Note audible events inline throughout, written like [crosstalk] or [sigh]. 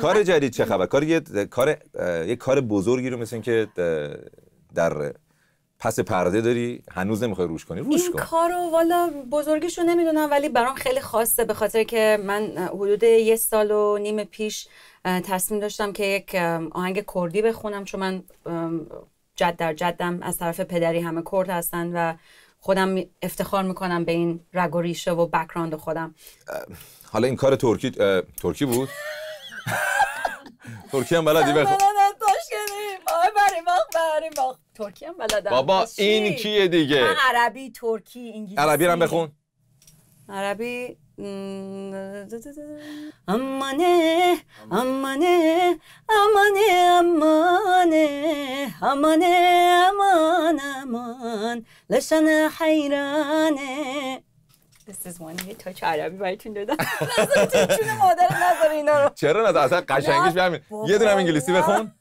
کار جدید چه خبر؟ کار یه کار یه کار بزرگی رو مثل که در پس پرده داری هنوز نمی‌خوای روش کنی روش این کن. کارو والا بزرگیشو نمی‌دونم ولی برام خیلی خاصه به خاطر که من حدود یه سال و نیم پیش تصمیم داشتم که یک آهنگ کردی بخونم چون من جد در جدم از طرف پدری همه کرد هستن و خودم افتخار می‌کنم به این رگ و ریشه و بکراند خودم. حالا این کار ترکی ترکی بود؟ [laughs] [laughs] ترکی هم بلدی؟ بخون. بلدم تاشکنی بریم بریم ترکی هم بلدم. بابا؟ این کیه دیگه؟ من عربی ترکی انگلیسی. عربی هم بخون. عربی امانه امانه امانه امانه امانه امان امان. لشن حیرانه. This is one یه تاچ عربی براتون دادم نظر چون مادر نظر اینا رو چرا نه اصلا قشنگیش به همین. یه دونه انگلیسی. بخون.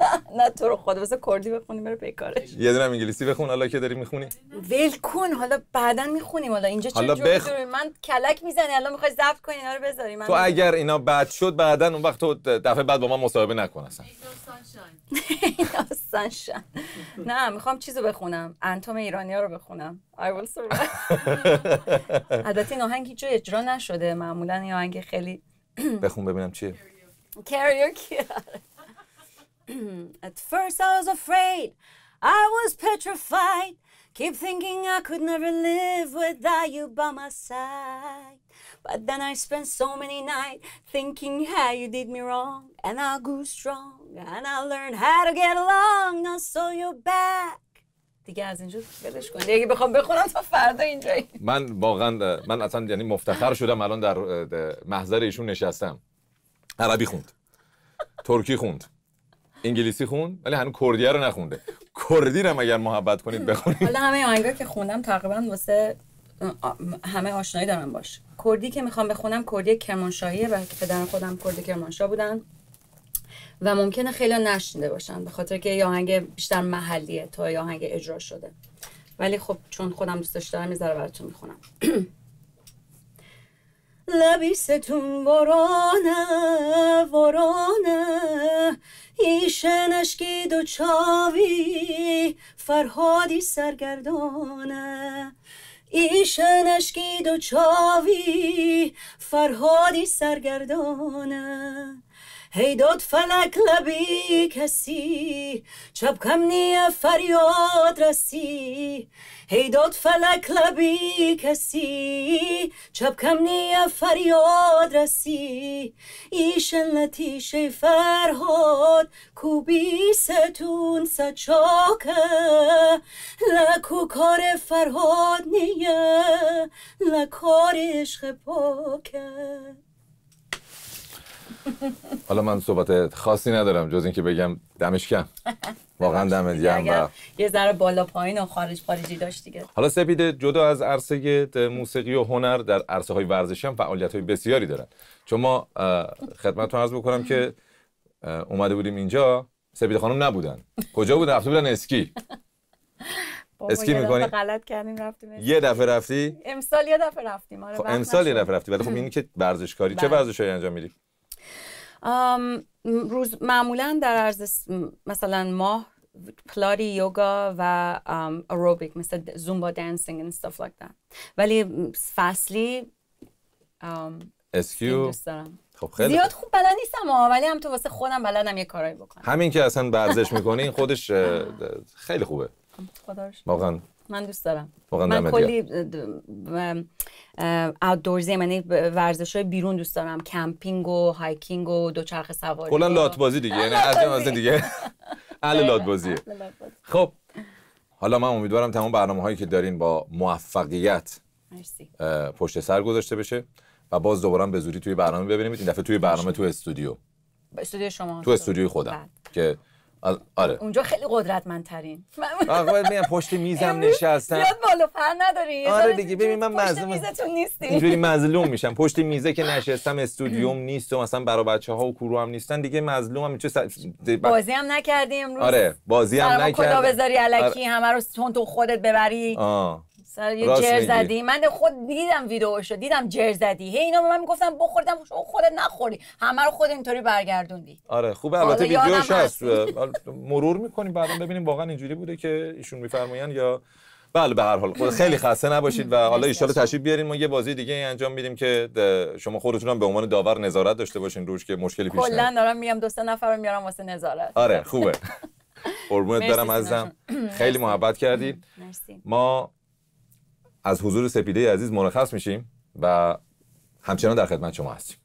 [laughs] نه تو رو خود واسه کردی بخونی بره پیکارش یه دونه هم انگلیسی بخون حالا که داری می‌خونی. ول کن حالا بعدا می‌خونیم. حالا اینجا چه بخ-؟ من کلک می‌زنی الان می‌خوای ضبط کنی اینا رو بذاری. من تو اگر اینا بد شد بعدا اون وقت تو دفعه بعد با ما مصاحبه نکن اصلا. سنشن [laughs] نه می‌خوام چیزو بخونم. انتوم ایرانی ها رو بخونم. I will survive. [laughs] البته این آهنگ هیچ جا اجرا نشده. معمولا این آهنگ خیلی بخون ببینم چیه. karaoke At first I was afraid I was petrified Keep thinking I could never live without you by my side But then I spent so many nights thinking how you did me wrong And I grew strong and I learned how to get along Now so you're back دیگه از اینجا ولش کن دیگه بخوام بخونم تا فردا اینجایی من واقعا من اصلا یعنی مفتخر شدم الان در محضر ایشون نشستم عربی خوند ترکی خوند انگلیسی خوند ولی هنوز کردیه رو نخونده. کردی رو اگر محبت کنید بخونید. حالا همه آهنگا که خوندم تقریبا واسه همه آشنایی دارم باش. کردی که می‌خوام بخونم کردی کرمانشاهیه و که پدر خودم کرد کرمانشاه بودن. و ممکنه خیلی نشنیده باشن به خاطر که یه آهنگ بیشتر محلیه تا یه آهنگ اجرا شده. ولی خب چون خودم دوستش دارم یه ذره براتون می‌خونم. [clears throat] لبیستون ورانه ورانه. ایشن اشکی دو چاوی فرهادی سرگردانه ایشن اشکی دو چاوی فرهادی سرگردانه هی داد فلک لبی کسی چپ کم نیه فریاد رسی. هی داد فلک لبی کسی چپ کم نیه فریاد رسی. ایشن لطیشه فرهاد کوبی ستون سچاکه. لکو کار فرهاد نیه لکار عشق پاکه. حالا من صحبت خاصی ندارم جز اینکه بگم دمش کم واقعا دمت [laughs] گرم و یه ذره بالا پایین و خارج خارجی داشت دیگه. حالا سپید جدا از عرصه موسیقی و هنر در عرصه های ورزشی هم فعالیت های بسیاری دارن. چون ما خدمتتون عرض بکنم که اومده بودیم اینجا سپید خانم نبودن. کجا بودن؟ رفته بودن اسکی. اسکی می‌کنی؟ غلط کردیم رفتیم. یه دفعه رفتی؟ امسال یه دفعه رفتیم. آره خب امسال یه. دفعه رفتی. ولی خب اینی که ورزشکاری چه بله. ورزشایی انجام میدی؟ روز معمولا در عرض مثلا ماه پیلاتس یوگا و اروبیک مثل زومبا dancing and stuff like that. ولی فصلی اسکیو خب خیلی زیاد خوب بلد نیستم ها ولی هم تو واسه خودم بلدم یه کارایی بکنم. همین که اصلا ورزش می‌کنی این خودش [laughs] خیلی خوبه. خدا. واقعا. من دوست دارم. واقعا من کلی outdoorsy یعنی ورزش های بیرون دوست دارم. کمپینگ و hiking و دوچرخه سواری کلا لات بازی دیگه. یعنی از این دیگه. [laughs] اهل لات بازیه بازی. خب حالا من امیدوارم تمام برنامه هایی که دارین با موفقیت پشت سر گذاشته بشه و باز دوباره به زودی توی برنامه ببینیم. این دفعه توی برنامه تو استودیو. استودیو شما. تو استودیوی خودم که آ- آره. اونجا خیلی قدرتمندترین. آقا میگم پشت میزم نشستم زیاد بالا پر نداری. آره دیگه، ببین من پشت مظلومه. میزتون نیستی. اینجوری [laughs] مظلوم میشم. پشت میزه که نشستم استودیوم نیست و مثلا برا بچه ها و کرو هم نیستن دیگه مظلومم. چه بازی هم نکردی امروز؟ آره بازی هم سرما کلا بذاری علکی همه رو تون تو خودت ببری. مثلا یه جر. زدی. من خود دیدم ویدیوشو دیدم جر زدی. هی اینا به من می‌گفتن بخوردم خودت نخوری. همه رو خود اینطوری برگردوندی. آره خوبه. البته ویدیوش هست. مرور می‌کنیم بعدا ببینیم واقعا اینجوری بوده که ایشون میفرمایند یا بله به هر حال. خود خیلی خسته نباشید و حالا از تشریف بیارین ما یه بازی دیگه انجام میدیم که شما خودتون هم به عنوان داور نظارت داشته باشین روش که مشکلی پیش کلا نیاد دارم میگم دو سه نفر میارم واسه نظارت. آره خوبه. [laughs] قربونت برم سینا خیلی. محبت کردید. مرسی. ما از حضور سپیده عزیز مرخص میشیم و همچنان در خدمت شما هستیم.